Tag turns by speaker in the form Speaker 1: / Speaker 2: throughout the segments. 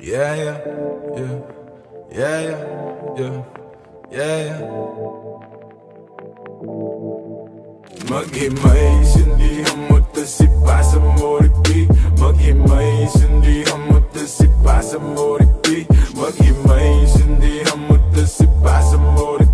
Speaker 1: Yeah, yeah, yeah, yeah, yeah, yeah, yeah. Maghimay, sindihan mo to si Pasa Moripi Maghimay, sindihan mo to si Pasa Moripi Maghimay, sindihan mo to si Pasa Moripi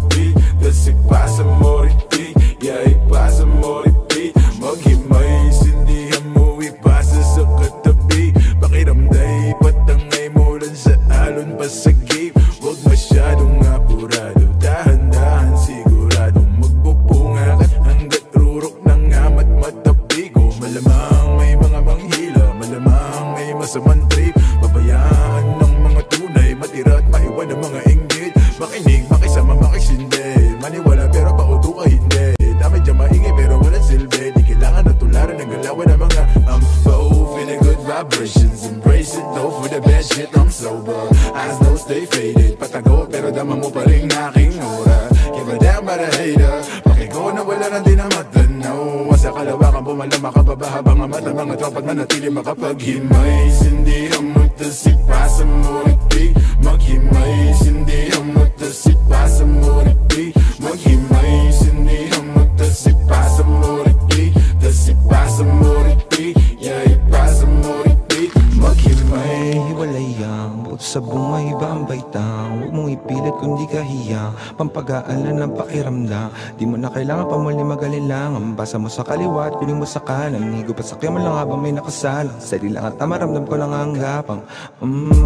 Speaker 1: pag-aalala ng
Speaker 2: pakiramdam. Di mo na kailangan pa muli magalinlangan Basa mo sa kaliwa at kunin mo sa kanan. Higo pa sakya mo lang habang may nakasalang. Sari lang at tamaramdam ko lang ang gapang.
Speaker 1: Mm.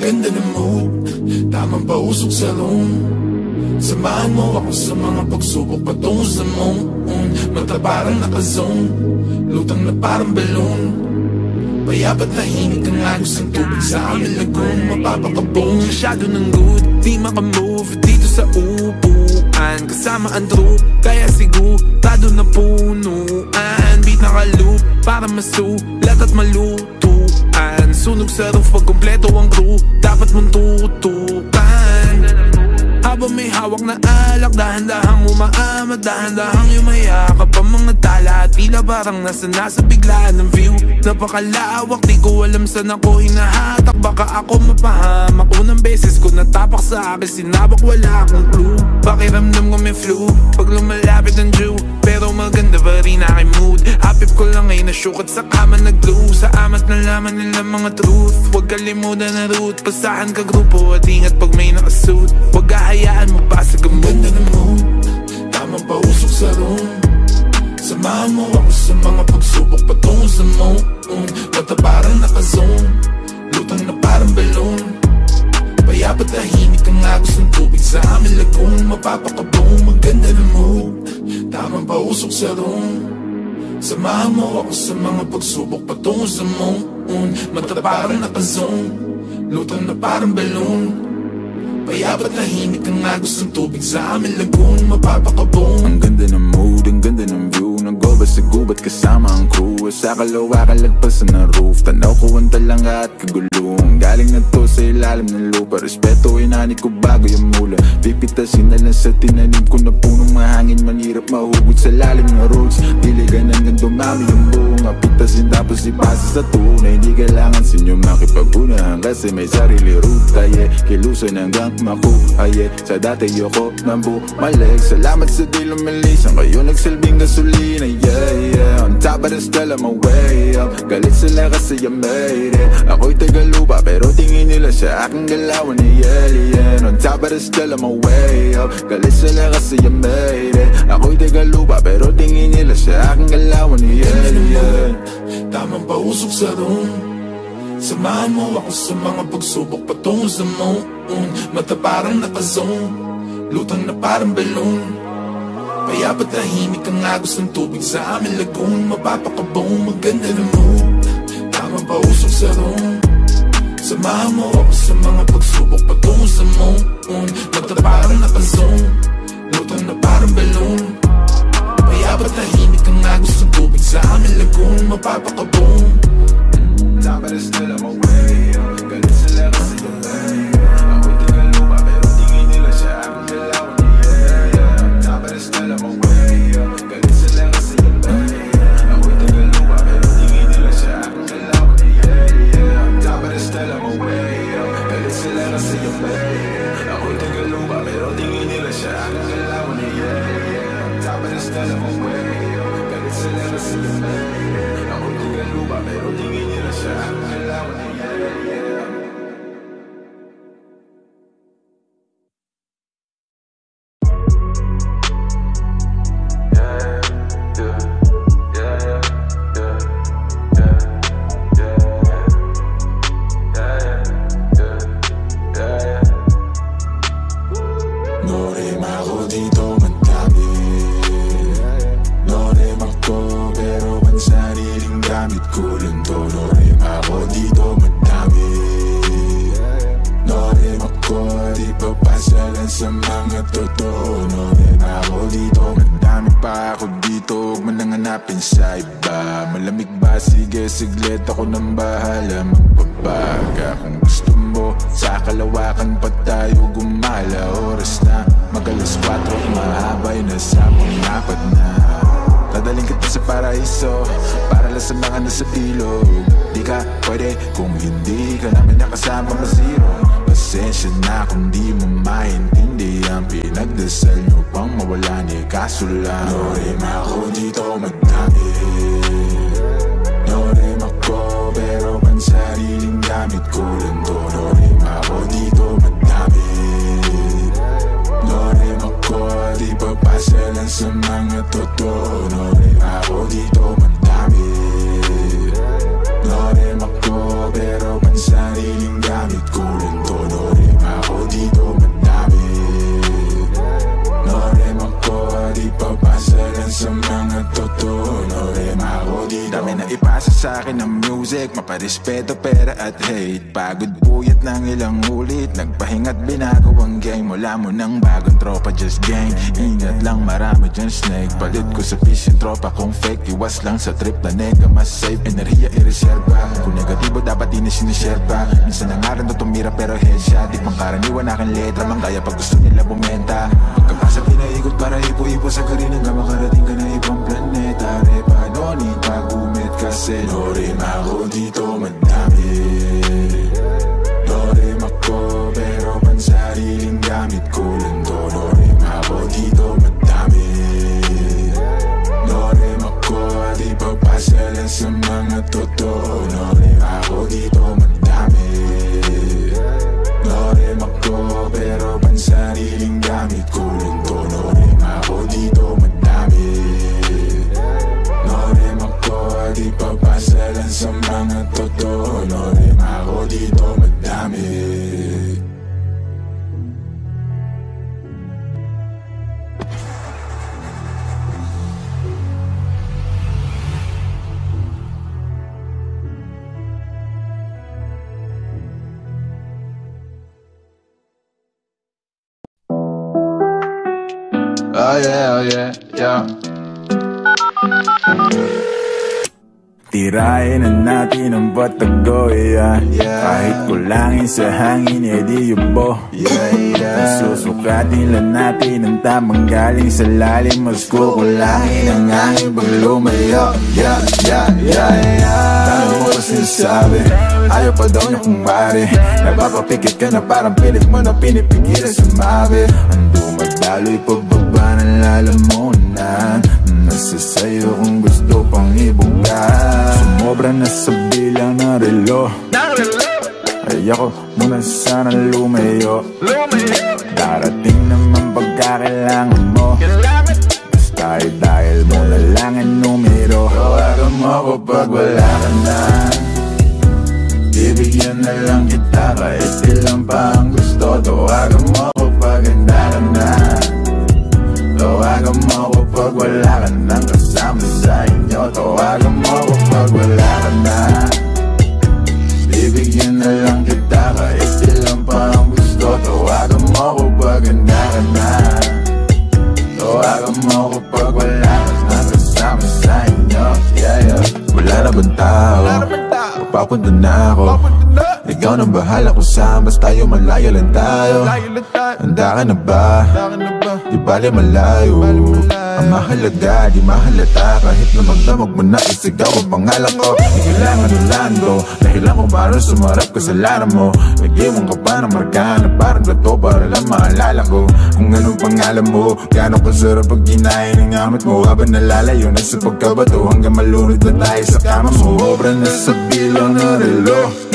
Speaker 1: ganda ng mood. Tamang pausok sa room Samahan mo ako sa mga pagsubok patungo sa moon. Mata parang nakazone. Lutang na parang balon Payapat na hingit ang agos ng tubig sa aming lagoon. Mapapakabong
Speaker 3: Masyado ng good, di makamove dito sa upuan. Kasama ang troop, kaya sigurado na punuan. Beat na kalup para masulat at maluto. Sunog sa roof pag kumpleto ang crew Dapat mong tutukan. Habang may hawak na alak Dahan-dahang umaamad Dahan-dahang yumayakap ang mga tala. Tila parang nasa nasa bigla ng view. Napakalawak Di ko alam saan ako hinahatak. Baka ako mapahamak. Unang beses ko natapak sa akin Sinabak wala akong clue. Pakiramdam ko may flu. Pag lumalapit ang Jew pero maganda pa rin aking mood? Hapip ko lang ay nasyukat sa kama nag-glue Sa amat na laman nila mga truth. Huwag kalimutan na root Pasahan ka grupo at ingat pag may nakasuit. Huwag hahayaan mo pa sa gamot
Speaker 4: Ganda ng mood. Tamang pausok sa room. Samahan mo ako sa mga pagsubok patungo sa moon Mata parang naka-zone Lutang na parang balloon Payapa tahimik ang agos ng tubig sa aming lagoon Mapapakaboom, maganda ng mood. Tamang pausok sa room. Samahan mo ako sa mga pagsubok patungo sa moon. Mata parang naka-zone Lutang na parang balloon. Payapa tahimik ang agos ng tubig sa aming lagoon Mapapakaboom
Speaker 1: Ang ganda ng mood, ang ganda ng view Nag-over sa gubat kasama ang crew? Sa kalawa kalagpasan ng roof. Tanaw ko ang talanga at kagulong. Galing na to sa ilalim ng lupa. Respeto inani ko bago yung mula. Pipitasin na lang sa tinanim ko na punong mahangin Manirap mahugot sa lalim ng roots. Diligan hanggang dumami yung bunga Pitasin tapos ipasa sa tunay Hindi kailangan sa inyo makipag-unahan. Kasi may sarili ruta yeah. Kilusan hanggang makuha yeah. Sa dati yoko nang bumalik Salamat sa di lumilisan Kayo. Nagsilbing gasolina yeah yeah. On top of the still I'm way up. Galit sila kasi I made it. Ako'y tagalupa pero tingin nila sa aking galawan ni alien. On top of the still I'm way up. Galit sila kasi I made it. Ako'y tagalupa pero tingin nila sa aking galawan ni alien.
Speaker 4: Tamang pausok sa room Samahan mo ako sa mga pagsubok patungo sa moon. Mata parang naka-zone Lutang na parang balloon Payapa tahimik ang agos ng tubig sa aming lagoon Mapapakaboom, maganda ng mood. Tamang pausok sa room? Samahan mo ako sa mga pagsubok patungo sa moon. Mata parang naka-zone Lutang na parang balloon. Payapa tahimik ang agos ng tubig sa aming lagoon Mapapakaboom
Speaker 1: Top of the still I'm away. Up Galit sila kasi yung
Speaker 4: ni kaso
Speaker 1: Maparespeto, pera at hate. Pagod puyat ng ilang ulit. Nagpahinga't binago ang game. Wala mo ng bagong tropa, just gang. Ingat lang marami dyan snake. Palit ko sa fish yung tropa kung fake. Iwas lang sa trip na nega Mas safe, enerhiya i-reserva. Kung negatibo dapat di na sinishare pa Minsan ang aral na tumira pero headshot. Di pang karaniwan aking letra Mang kaya pag gusto nila bumenta. Pagkapasa pinaikot sa hangin, eh di yubo yeah, yeah. Susukatin lang natin ang tamang galing sa lalim Mas kukulangin ang hangin pag lumayo Yeah, yeah, yeah, yeah. Dami mo pa sinasabi. Ayaw pa daw niya kung mari Napapapikit ka na parang pilit mo na pinipigilan sumabi Ang dumadaloy pagbaba ng lalamunan. Nasa sayo kung gusto pang ibuga Sumobra na sa bilang ng relo Ay ako muna sana lumayo. Darating naman pagkakailangan mo. Basta ay dahil mo na lang ang numero. Tawagan mo ako pag wala ka na. Bibigyan na lang kita kahit ilang malayo lang tayo. Handa ka na ba? Di bali malayo. Ang mahalaga, di mahalata Kahit na magdamag mo na isigaw ang pangalan ko Di kailangan ulan ko Dahilan ko para sumarap kasalanan mo. Nag-iwan ka pa ng marka na parang gato Para lang maalala ko Kung anong pangalan mo. Gano'ng kasarap pag ginahin ng amat mo. Habang nalalayo na sa pagkabato Hanggang malunod na tayo sa kama mo. Obra na sa bilang ng relo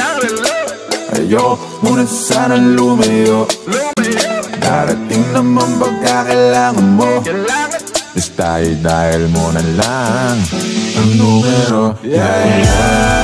Speaker 1: Ayoko muna sana lumayo Darating naman pagkakailangan mo. Basta ay dahil mo na lang Ang numero Yeah, yeah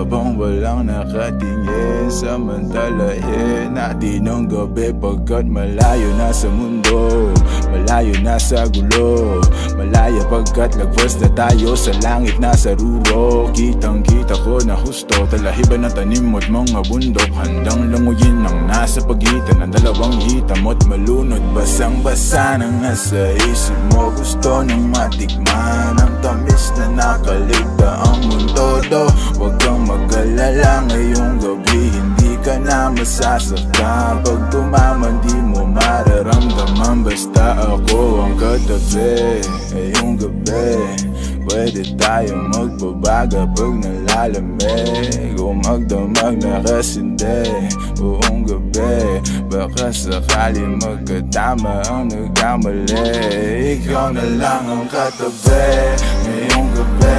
Speaker 1: Habang walang nakatingin, samantalahin Natin ang gabi pagkat malayo na sa mundo. Malayo na sa gulo. Malaya pagkat lagpas na tayo sa langit na sa ruro. Kitang kita ko na husto Talahiban ng tanim mo't mga bundok. Handang languyin ang nasa pagitan ng dalawang hitam Mo't malunod. Basang basa nang nasa isip mo Gusto nang matikman Ang tamis na nakaligta ang mundo do. Huwag kang mag-alala ngayong gabi Hindi ka na masasaktan. Pag tumaman di mo mararamdaman. Basta ako ang katabi Ngayong gabi Pwede tayong magbabaga pag nalalamig O magdamag na kasindi buong gabi. Baka sakali magkatama ang nagkamali. Ikaw na lang ang katabi ngayong gabi.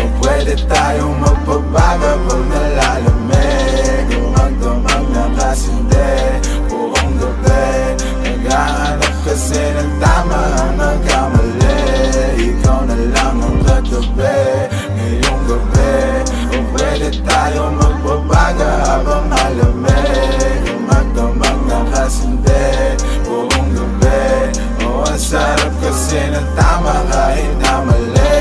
Speaker 1: O pwede tayong magbabaga pag nalalamig O magdamag na kasindi buong gabi. Naghahanap kasi ng tama ang nagkamali. Ikaw na lang ang katabi ngayong gabi O pwede tayong magbabaga habang malamig O magdamag na kasindi buong gabi O ang sarap kasi ng tama kahit na mali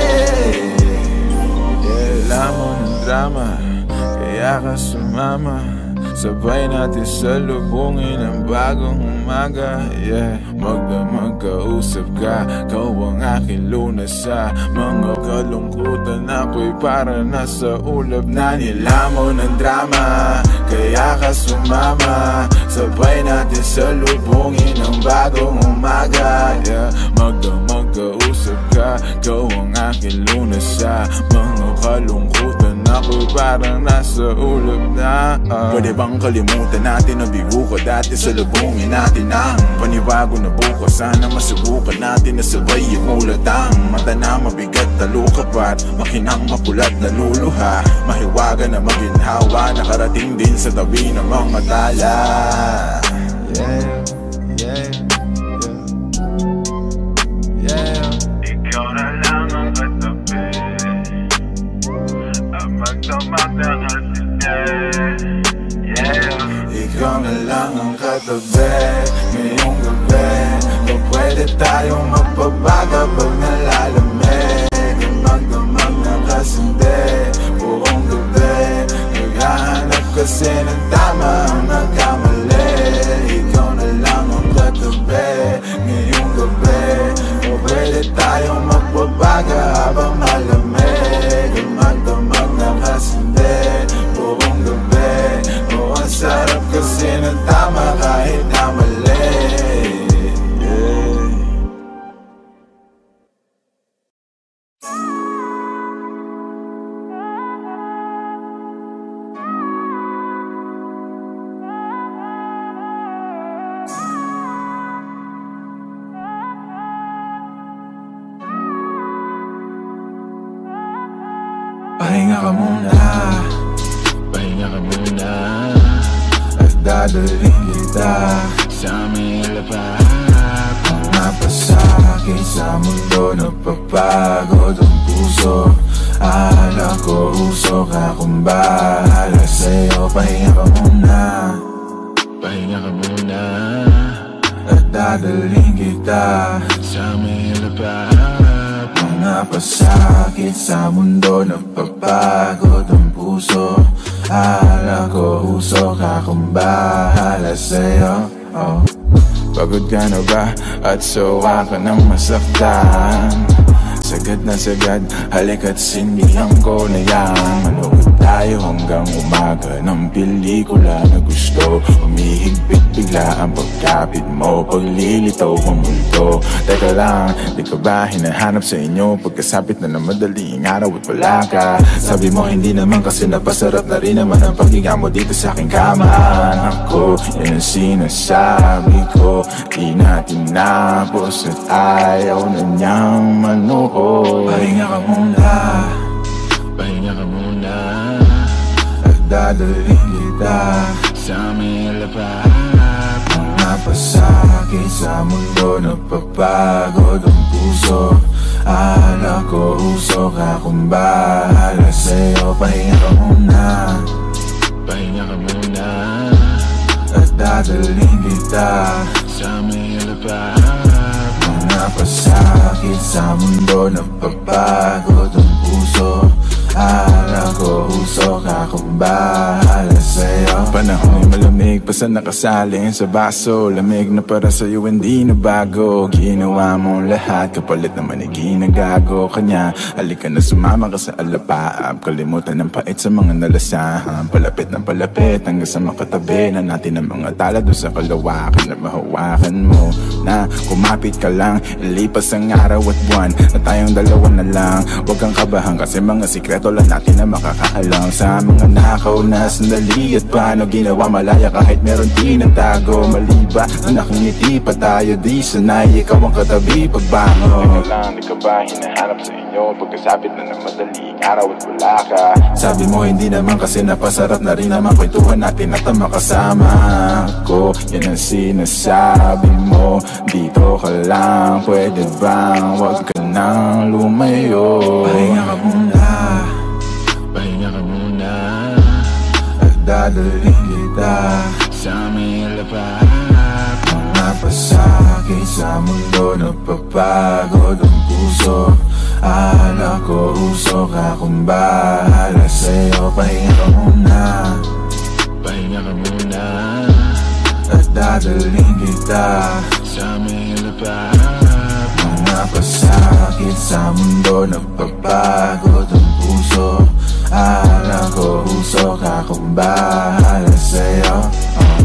Speaker 1: Yeah, alam mo ng drama Kaya ka sumama Sabay natin sa lubungin ang bagong umaga Yeah, magdamag kausap ka Kau ang aking lunas sa. Mga kalungkutan ako'y para nasa ulap na nilamo ng drama. Kaya ka sumama. Sabay natin sa lubungin ang bagong umaga Yeah, magdamag kausap ka Kau ang aking lunas sa. Mga kalungkutan ako'y parang nasa ulap na ah. Pwede bang kalimutan natin na bigo ka dati sa lubungin natin ang Panibago na bukas Sana masubukan natin na sabay yung ulatang Mata na mabigat na lukapat Makinang mapulat na luluha. Mahiwaga na maginhawa Nakarating din sa tabi ng mga tala. Yeah, yeah Na lang ang katabi Ngayong gabi O pwede tayong magpabaga pag nalalamig Ang magdamag na kasinde Buong gabi Naghahanap kasi ng tama ang nagkamali Ikaw na lang ang katabi Ngayong gabi O pwede tayong magpabaga habang malamig Ang magdamag na kasinde Buong gabi sarap kasi ng tama kahit na dadalhin kita. Sa aming lapat mga pasakit sa mundo Napapagod ang puso. Akala ko usok akong bahala sa'yo. Oh. Pagod ka na ba? At sawa ka ng masaktan. Sagad na sagad, halika't sindihan ko na yan. Manood tayo hanggang umaga ng pelikula na gusto. Umihigpit bigla ang pagkapit mo Paglilitaw ang multo Teka lang, di ka ba hinahanap sa inyo? Pagkasapit na ng madaling araw at wala ka. Sabi mo hindi naman kasi napasarap na rin naman ang paghinga mo dito sa aking kama. Ako, yan ang sinasabi ko. Di na tinapos at ayaw na niyang manood. Pahinga ka muna. Pahinga ka muna At dadalhin kita. Sa may lapat Mga pasakit sa mundo Napapagod ang puso. Ala ko usok akong bahala sa'yo. Pahinga ka muna. Pahinga ka muna. At dadalhin kita. Sa may lapat mga pasakit sa mundo Napapagod ang puso Ala ko usok akong bahala sa'yo. Panahon malamig pa sa nakasalin sa baso. Lamig na para sa'yo hindi na bago. Ginawa mo lahat kapalit naman ay ginagago. Kanya halika na sumama ka sa alapaap Kalimutan ng pait sa mga nalasahan. Palapit ng palapit hanggang sa makatabi Na natin ang mga tala doon sa kalawakan Na mahawakan mo na kumapit ka lang. Ilipas ang araw at buwan Na tayong dalawa na lang. Huwag kang kabahan kasi mga sikreto lang natin na makakaalam Sa mga nakaw na sandali At paano ginawa malaya kahit meron tinatago Mali ba na nakangiti pa tayo? Di sanay ikaw ang katabi pagbangon. Teka lang, di ka ba hinahanap sa inyo? Pagkasapit na ng madaling araw at wala ka. Sabi mo hindi naman kasi napasarap na rin naman Kwentuhan natin at ang makasama ko. Yan ang sinasabi mo Dito ka lang, pwede bang Huwag ka nang lumayo? Pahinga ka muna At dadalhin kita. Sa may lapat Mga pasakit sa mundo Napapagod ang puso. Ala ko usok akong bahala sa'yo. Pahinga ka muna. Pahinga ka muna. At dadalhin kita. Sa may lapat Mga pasakit sa mundo Napapagod ang puso Ala ko usok akong bahala sa'yo uh.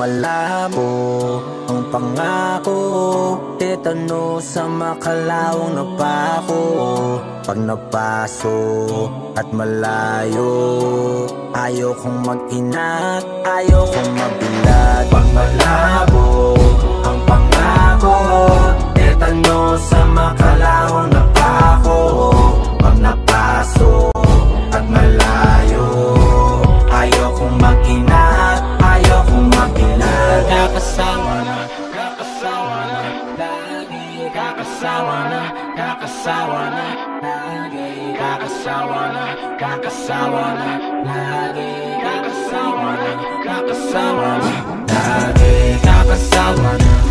Speaker 1: malabo. Ang pangako Tetano sa makalawang napako Pag napaso at malayo Ayaw kong mag-inat, ayaw kong mabilat Pag ang pangako Tetano sa makalawang napako kasawana, kasawana, lagi kasawana, kasawana, lagi kasawana, kasawana, lagi kasawana, kasawana, lagi
Speaker 5: kasawana.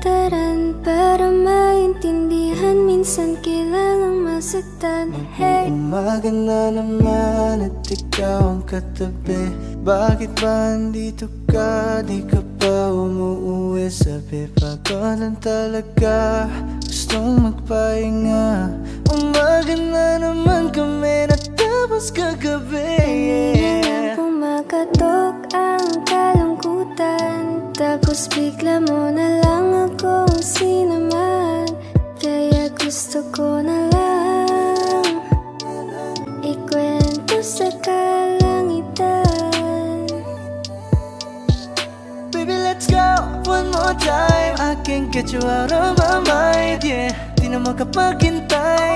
Speaker 5: Kabaliktaran Para maintindihan Minsan kailangang masaktan. Hey,
Speaker 6: Umaga na naman at ikaw ang katabi. Bakit ba andito ka? Di ka pa umuwi Sabi pagod lang talaga. Gustong magpahinga. Umaga na naman kami Natapos kagabi
Speaker 5: lang pumakatok ang kalungkutan Tapos bigla mo na lang sinaman Kaya gusto ko na lang Ikwento sa kalangitan.
Speaker 6: Baby, let's go one more time. I can't get you out of my mind, yeah.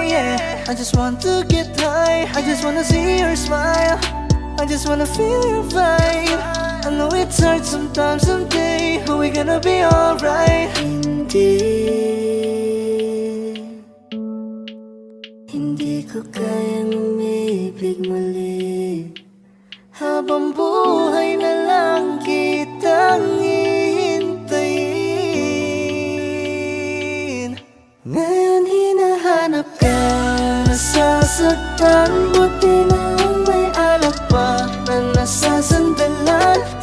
Speaker 6: Yeah. I just want to get high. I just wanna see your smile. I just wanna feel your vibe. I know it's hard sometimes, someday But we gonna be alright.
Speaker 5: Hindi. Hindi ko kayang umibig muli.
Speaker 6: Habang buhay na lang kitang hihintayin. Ngayon hinahanap ka Nasasaktan Buti na may alak pa Na nasasandalan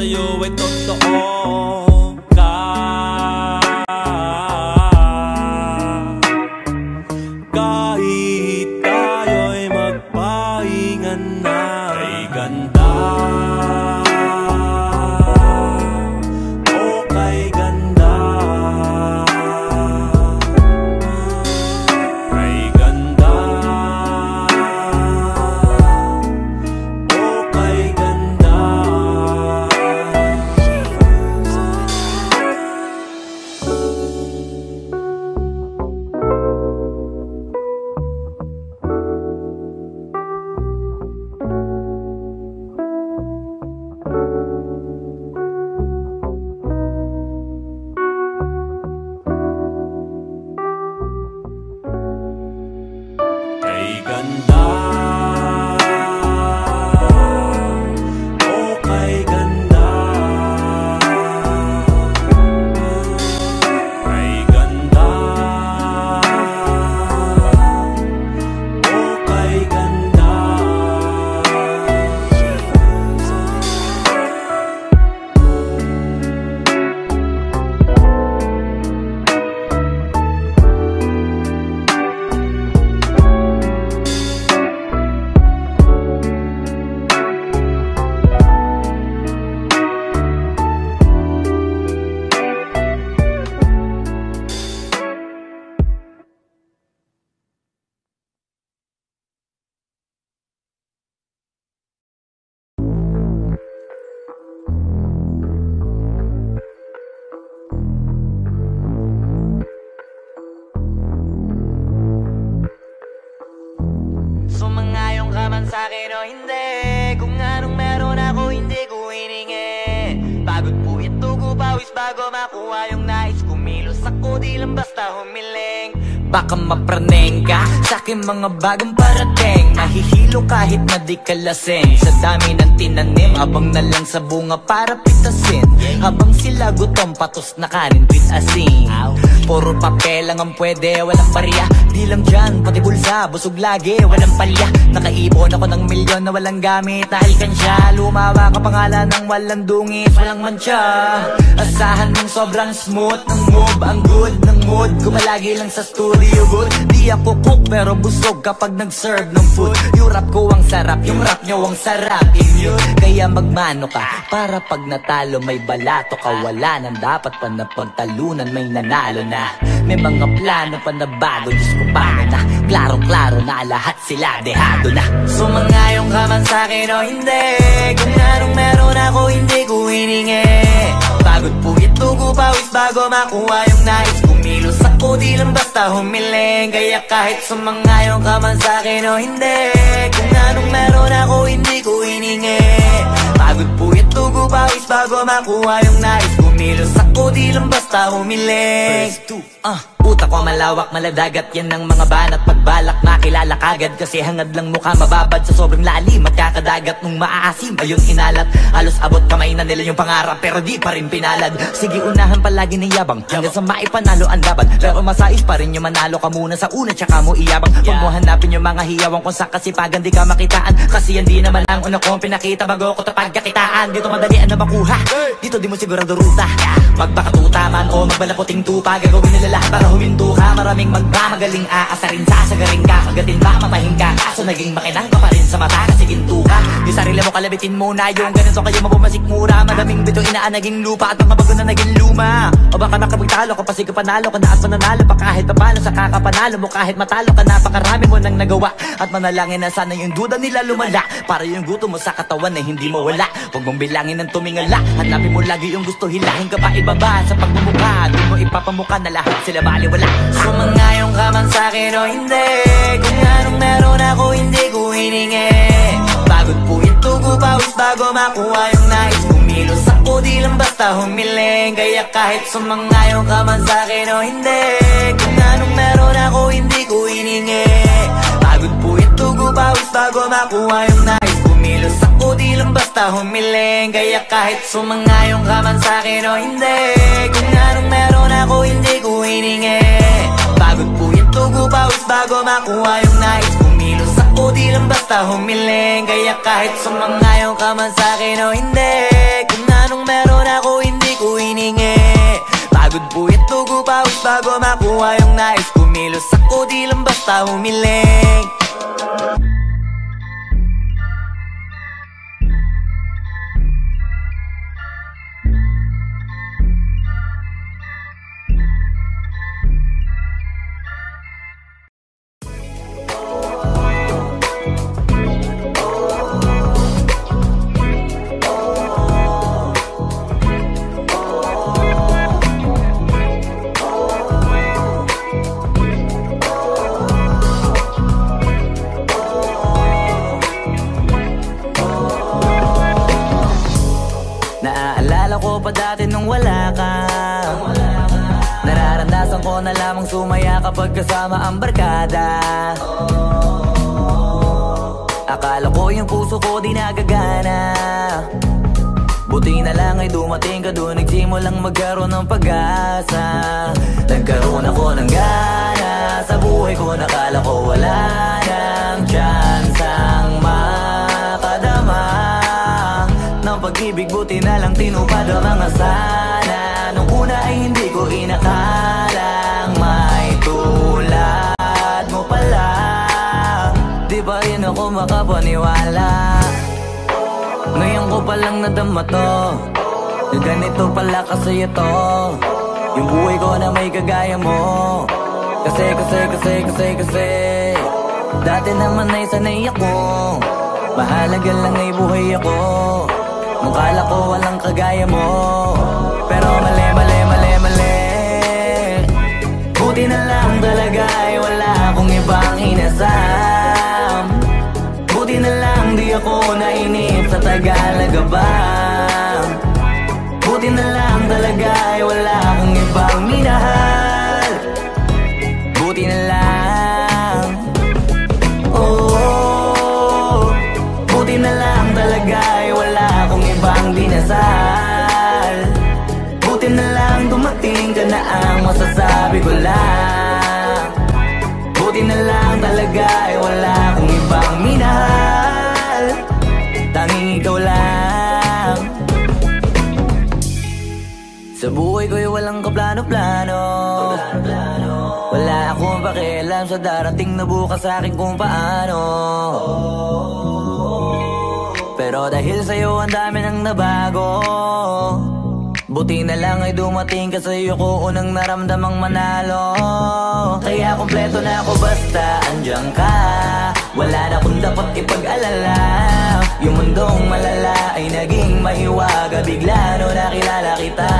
Speaker 4: sa'yo ay totoo
Speaker 7: man sa'kin o hindi. Kung anong meron ako hindi ko hiningi. Pagod po ito ko pawis bago makuha yung nais. Kumilos ako di lang basta humiling.
Speaker 8: Baka mapraneng ka sa aking mga bagong parating. Mahihilo kahit na di ka lasing. Sa dami ng tinanim Habang na lang sa bunga para pitasin. Habang sila gutom patos na kanin with asin Puro papel lang ang pwede Walang barya. Di lang dyan pati bulsa Busog lagi walang palya. Nakaipon ako ng milyon na walang gamit Na alkansya Lumawa ka pangalan ng walang dungis Walang mancha Asahan mong sobrang smooth ng move Ang good ng mood. Kumalagi lang sa studio good. Di ako cook pero busog kapag nag-serve ng food. Yung rap ko ang sarap Yung rap nyo ang sarap Immune Kaya magmano ka Para pag natalo may balato ka. Wala nang dapat pa na pagtalunan May nanalo na May mga plano pa na bago Diyos ko paano na? Klarong-klaro na lahat sila Dehado na.
Speaker 7: Sumangayong ka man sa'kin o hindi Kung anong meron ako hindi ko hiningi Pagod ito ko pawis bago makuha yung nais Kumilos ako di lang basta humiling Kaya kahit sumangayong ka man sa'kin o hindi Kung anong meron ako hindi ko hiningi Pagod ito ko pawis bago makuha yung nais Kumilos ako di lang basta humiling
Speaker 8: Ah, utak ko malawak, maladagat. Yan ang mga banat. Pagbalak makilala kagad. Kasi hangad lang mukha mababad. Sa sobrang lalim at kakadagat Nung maaasim. Ayun inalat Halos abot kamay na nila yung pangarap Pero di pa rin pinalad. Sige unahan palagi ng yabang. Hanggang sa maipanalo ang laban Pero masais pa rin yung manalo ka muna sa una Tsaka mo iyabang. Huwag mo hanapin yung mga hiyawang Kung sa kasipagan di ka makitaan. Kasi yan di naman ang una kong pinakita. Bago ko tapag kakitaan Dito madalian na makuha Dito di mo sigurado ruta. Magpakatuta man o magbalaputing tupa Gagawin nila lahat para huminto ka Maraming magmamagaling. Aasarin Sasagaring ka, kagatin ba matahing ka. Kaso naging makinang ka pa rin sa mata Kasi ginto ka Yung sarili mo kalabitin muna Yung ganito kayo mabumasik mura. Madaming bito inaan naging lupa At mga bago na naging luma. O baka makapagtalo ka pa sige panalo ka na At mananalo pa. Kahit papalo Sa kakapanalo mo kahit matalo ka Napakarami mo nang nagawa. At manalangin na sana yung duda nila lumala. Para yung gutom mo sa katawan ay hindi mawala. Huwag mong bilangin ng tumingala. Hanapin mo lagi yung gusto Hilahin ka pa ibaba sa pagmumukha. Di mo ipapamukha na lahat sila baliwala
Speaker 7: Sumangayong ka man sa'kin o hindi Kung anong meron ako hindi ko hiningi. Pagod po ito ko pawis bago makuha yung nais. Kumilos ako di lang basta humiling Kaya kahit sumangayong ka man sa'kin o hindi Kung anong meron ako hindi ko hiningi. Pagod po ito ko pawis bago makuha yung nais. Kumilos ako lang basta humiling Kaya kahit sumangayong ka man sa'kin o hindi. Kung anong meron ako hindi ko hiningi. Pagod po ito ko pawis bago makuha yung nais. Kumilos ako di lang basta humiling Kaya kahit sumangayong ka man sa'kin o hindi. Kung anong meron ako hindi ko hiningi. Pagod po ito ko pawis bago makuha yung nais. Kumilos ako di lang basta humiling
Speaker 8: Naaalala ko pa dati nung wala ka. Nararanasan ko na lamang sumaya kapag kasama ang barkada. Akala ko yung puso ko di nagagana. Buti na lang ay dumating ka doon Nagsimulang magkaroon ng pag-asa. Nagkaroon ako ng gana Sa buhay ko nakala ko wala nang chance pag-ibig buti na lang tinupad ang mga sana Nung una ay hindi ko inakalang may tulad mo pala. Di pa rin ako makapaniwala? Ngayon ko palang nadama to. Ganito pala kasi ito Yung buhay ko na may kagaya mo. Kasi, kasi, kasi, kasi, kasi. Dati naman ay sanay ako. Mahalaga lang ay buhay ako Nung kala ko walang kagaya mo. Pero mali, mali, mali, mali. Buti na lang talaga ay wala akong ibang inasam. Buti na lang di ako nainip sa Tagalaga ba Buti na lang talaga masasabi ko lang. Buti na lang talaga ay wala akong ibang minahal. Tanging ikaw lang. Sa buhay ko'y walang kaplano-plano. Wala akong pakialam sa darating na bukas sa akin kung paano. Pero dahil sa'yo ang dami nang nabago Buti na lang ay dumating ka sa'yo ko unang naramdamang manalo. Kaya kompleto na ako basta andyan ka. Wala na akong dapat ipag-alala. Yung mundong malala ay naging mahiwaga. Bigla no nakilala kita.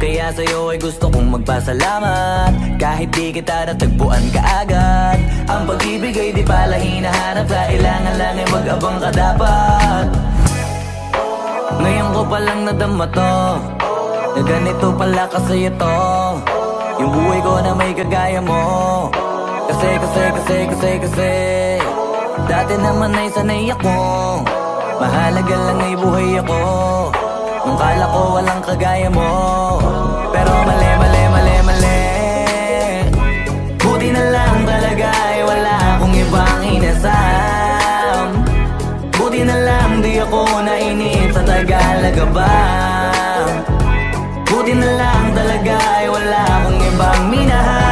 Speaker 8: Kaya sa'yo ay gusto kong magpasalamat. Kahit di kita natagpuan kaagad. Ang pag-ibig ay di pala hinahanap. Kailangan lang ay mag-abang ka dapat Ngayon ko palang nadama to. Na ganito pala kasi ito. Yung buhay ko na may kagaya mo. Kasi, kasi, kasi, kasi, kasi. Dati naman ay sanay ako. Mahalaga lang ay buhay ako. Nung kala ko walang kagaya mo. Pero mali, di ako nainip sa Tagalaga ba? Buti na lang talaga ay wala akong ibang minahal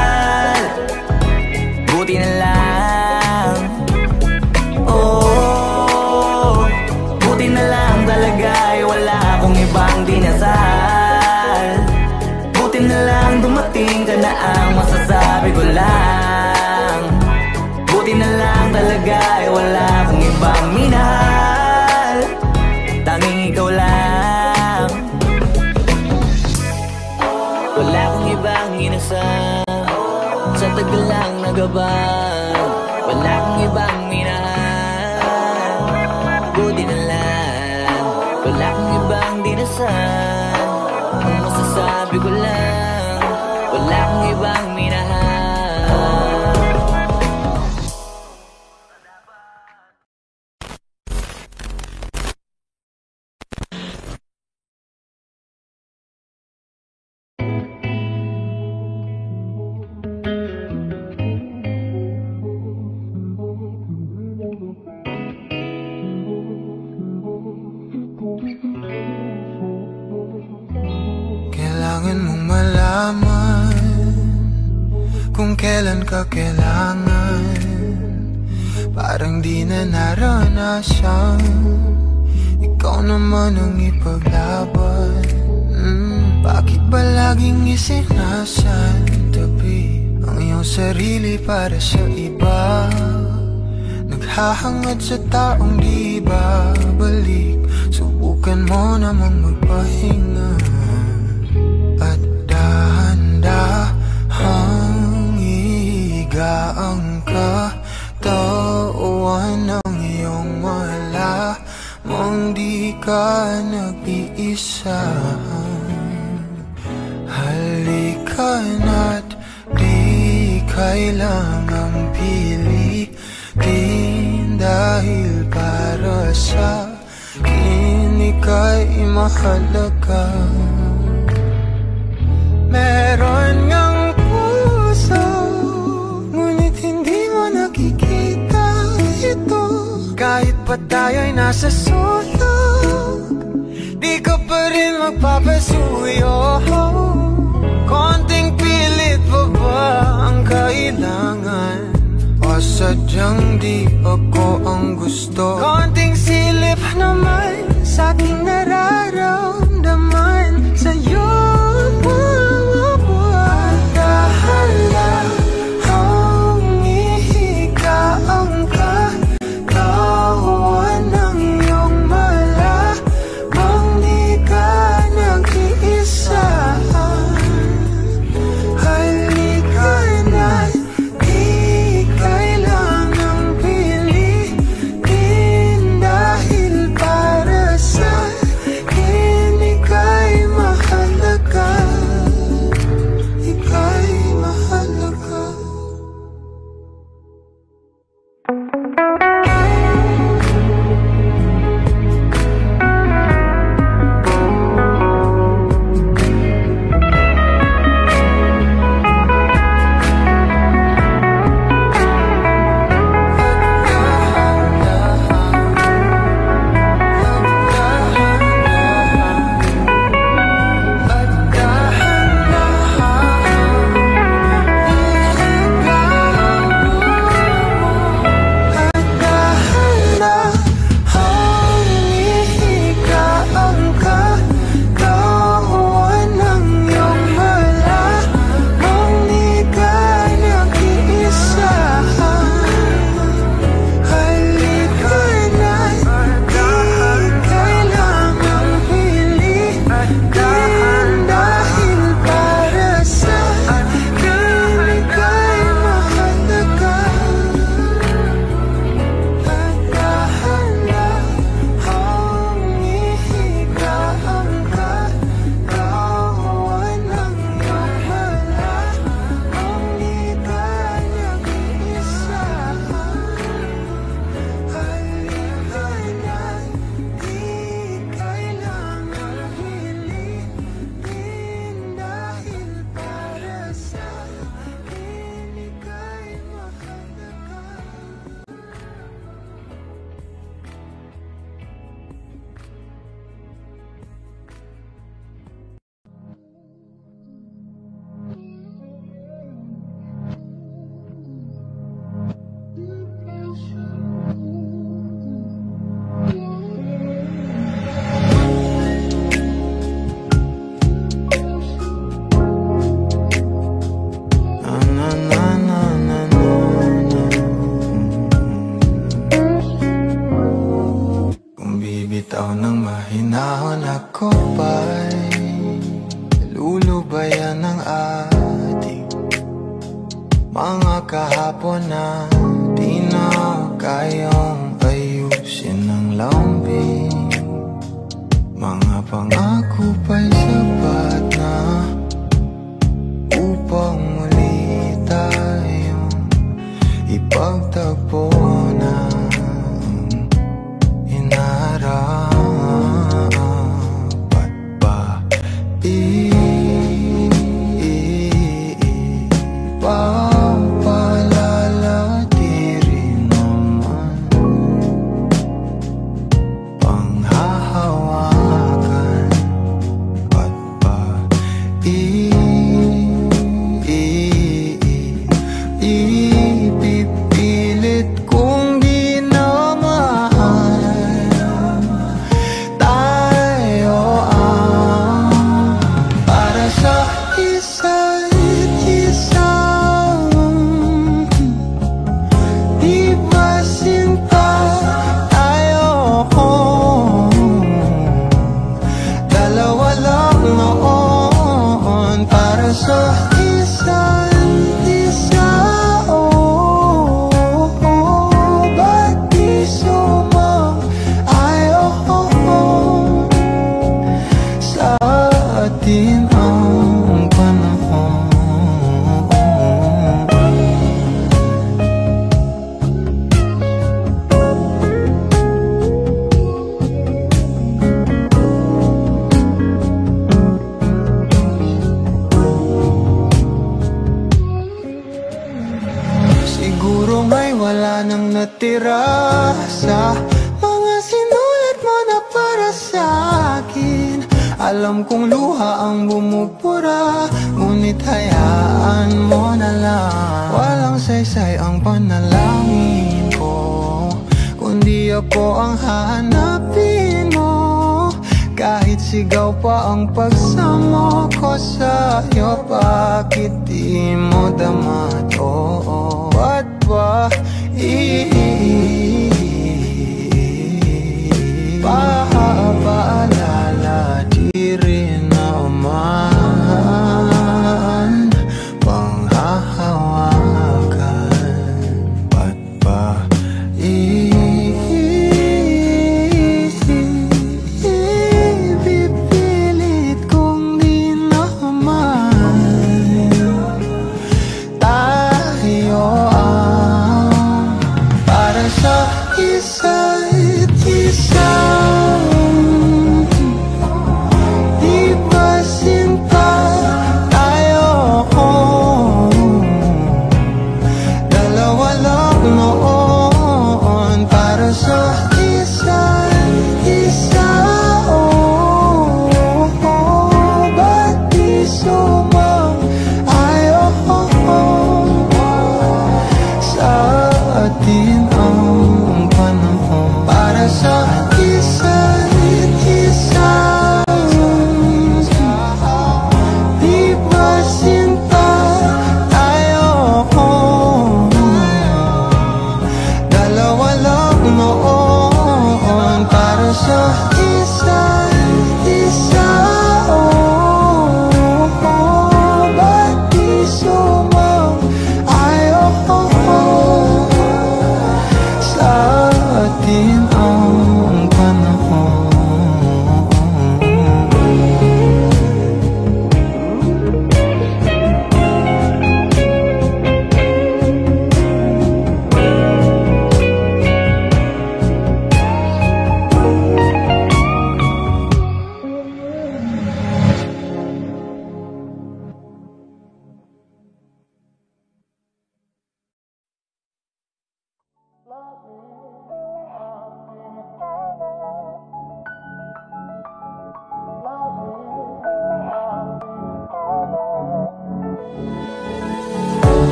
Speaker 9: para sa iba Naghahangad sa taong di babalik Subukan mo namang magpahinga At dahan-dahang ihigaan ka. Tawan ng iyong wala Mong di ka nag-iisa. Halika na't di napili Din dahil para sa akin ika'y mahalaga. Meron ngang puso Ngunit hindi mo nakikita ito. Kahit pa tayo'y nasa sulok Di ka pa rin magpapasuyo. Konting pilit pa ba ang kailangan? ka sadyang di ako ang gusto. Konting silip naman sa aking nararamdaman.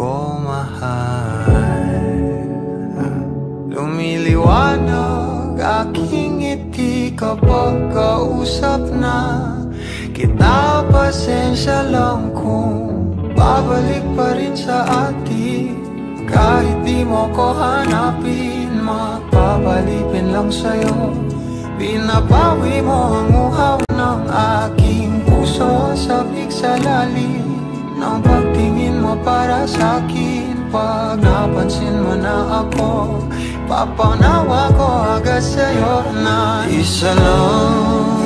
Speaker 9: Ko mahal. Lumiliwanag aking ngiti kapag kausap na Kita pasensya lang kung babalik pa rin sa atin. Kahit di mo ko hanapin, mapapalipin lang sa'yo. Binabawi mo ang uhaw ng aking puso Sabik sa lalim ng pagtingin mo para sa akin. Pag napansin mo na ako Papanawa ko agad sa'yo na Isa lang,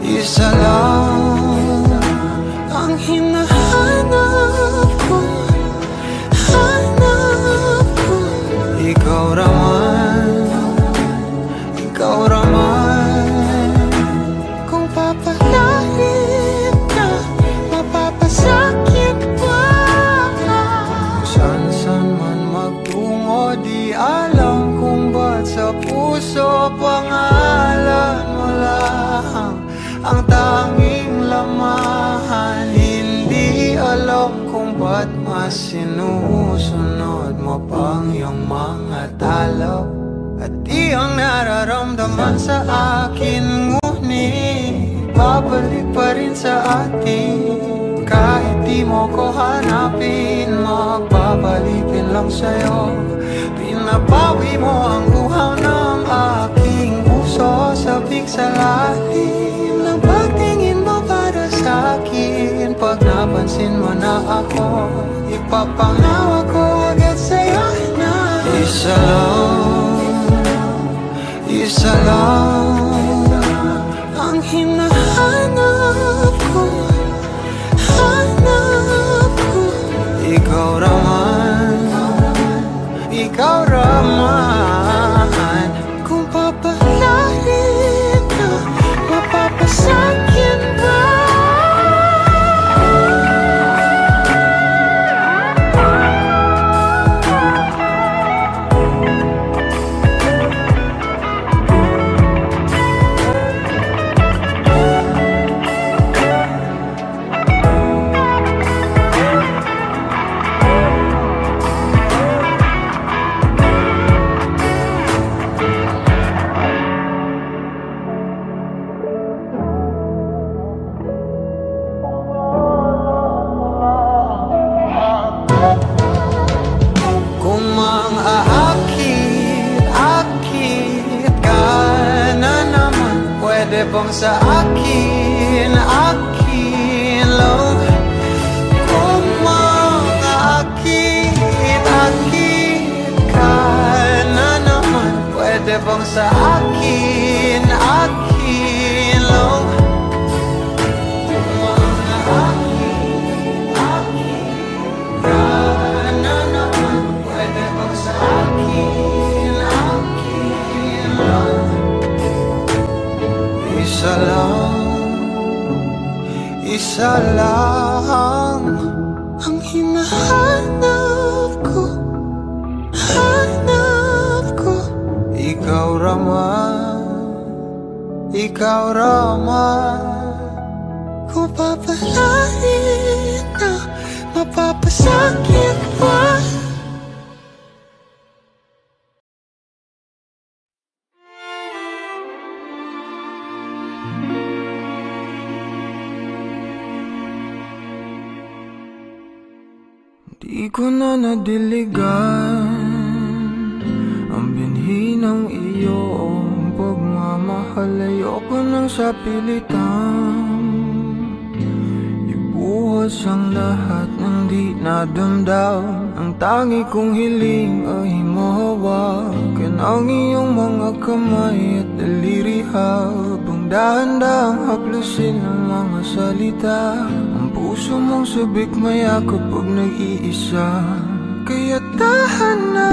Speaker 9: isa lang sinusunod mo pang iyong mga talo. At ang nararamdaman sa akin Ngunit babalik pa rin sa atin. Kahit di mo ko hanapin Magpapalipin lang sa'yo. Pinabawi mo ang uhaw ng aking puso Sabik sa lalim ng pagtingin Pag napansin mo na ako Ipapangawa ko agad sa'yo na Isa lang, isa lang Ang hinahanap ko Di ko na nadiligan Ang binhi ng iyong pagmamahal. Ayoko nang sa pilitan. Ibuhos ang lahat ng di nadamdam Ang tangi kong hiling ay mahawakan Ang iyong mga kamay at daliri Habang dahan-dahang haplusin ang mga salita puso mong sabik mayakap pag nag-iisa. Kaya tahan na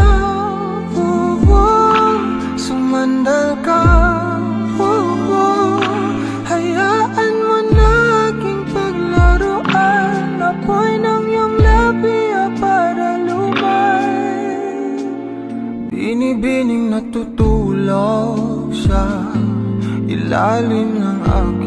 Speaker 9: oh, oh, Sumandal ka oh, oh, Hayaan mo na aking paglaruan. Apoy ng iyong labi para lumay. Binibining natutulog sa ilalim ng aking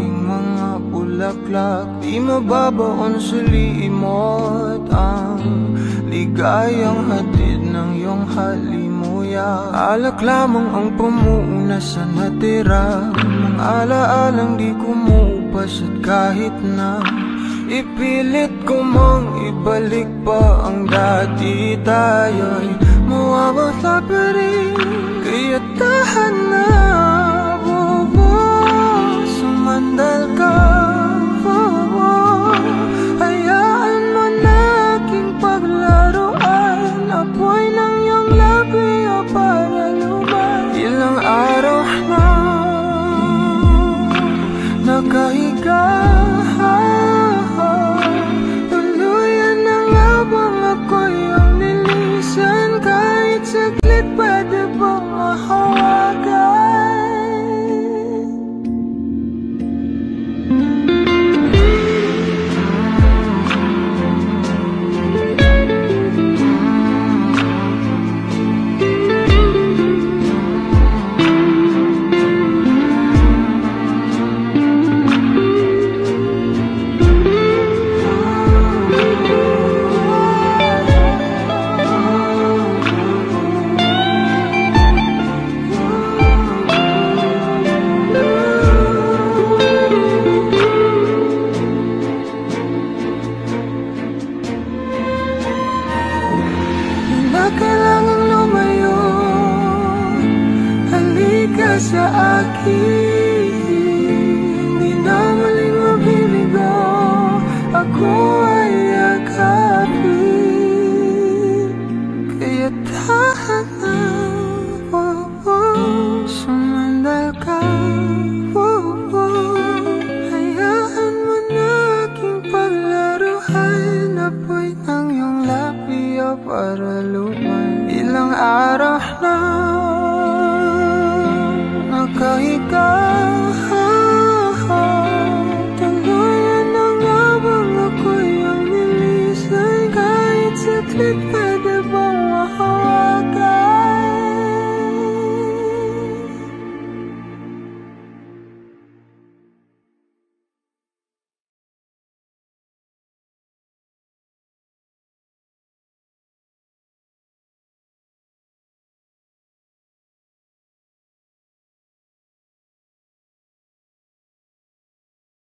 Speaker 9: bulaklak Di mababaon sa limot ang ligayang hatid ng iyong halimuyak Alak lamang ang pamuuna sa natira Mga alaalang di kumupas at kahit na Ipilit ko mang ibalik pa ang dati tayo'y Mawawala pa rin. Kaya tahan na oh, Sumandal ka